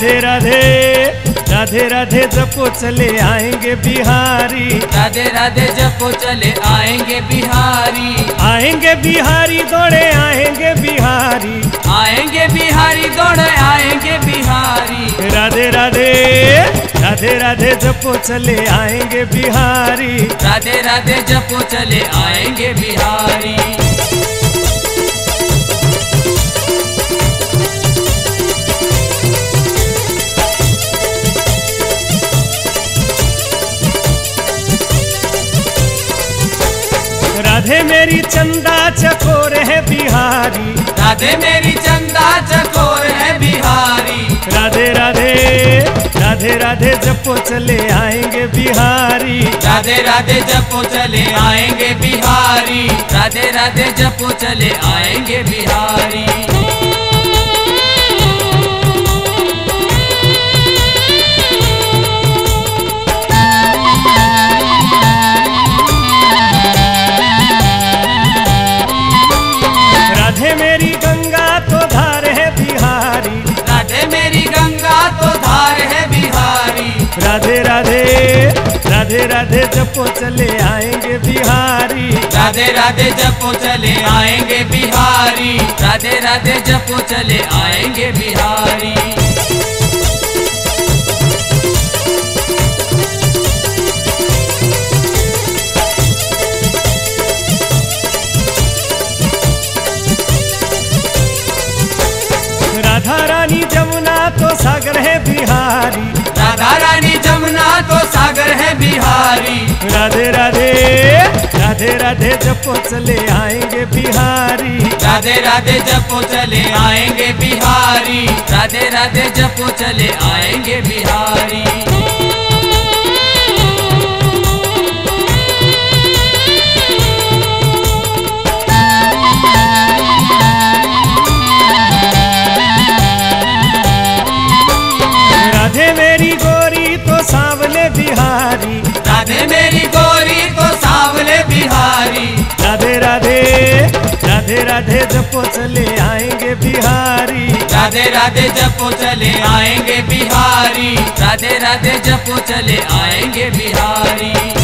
राधे राधे राधे राधे जपो चले आएँगे बिहारी। राधे राधे जपो चले आएँगे बिहारी। आएँगे बिहारी दौड़े आएँगे बिहारी। आएँगे बिहारी दौड़े आएँगे बिहारी। राधे राधे राधे राधे जपो चले आएँगे बिहारी। राधे राधे जपो चले आएँगे बिहारी। राधे मेरी चंदा चकोर है बिहारी। राधे मेरी चंदा चकोर है बिहारी। राधे राधे राधे राधे जपो चले आएँगे बिहारी। राधे राधे जपो चले आएँगे बिहारी। राधे राधे जपो चले आएँगे बिहारी। राधे राधे राधे राधे जपो चले आएँगे बिहारी। राधे राधे जपो चले आएँगे बिहारी। राधे राधे जपो चले आएँगे बिहारी। राधा रानी जमुना तो सागर है बिहारी। राधे राधे राधे राधे जपो चले आएँगे बिहारी। राधे राधे जपो चले आएँगे बिहारी। राधे राधे जपो चले आएँगे बिहारी। राधे मेरी गोरी तो सांवले बिहारी। राधे राधे जपो, चले आएँगे बिहारी। राधे राधे जपो, चले आएँगे बिहारी। राधे राधे जपो, चले आएँगे बिहारी।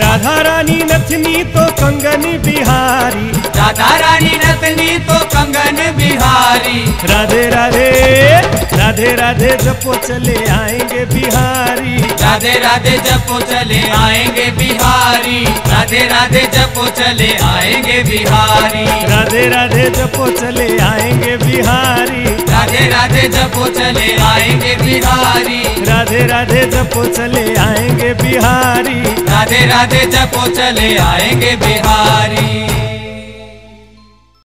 राधा रानी नथनी तो कंगन बिहारी। राधा रानी नथनी तो कंगन बिहारी। राधे राधे राधे राधे जपो चले आएँगे बिहारी। राधे राधे जपो चले आएँगे बिहारी। राधे राधे जपो चले आएँगे बिहारी। राधे राधे जपो चले आएँगे बिहारी। राधे राधे जपो चले आएँगे बिहारी। राधे राधे जपो चले आएँगे बिहारी। राधे राधे जपो चले आएँगे बिहारी।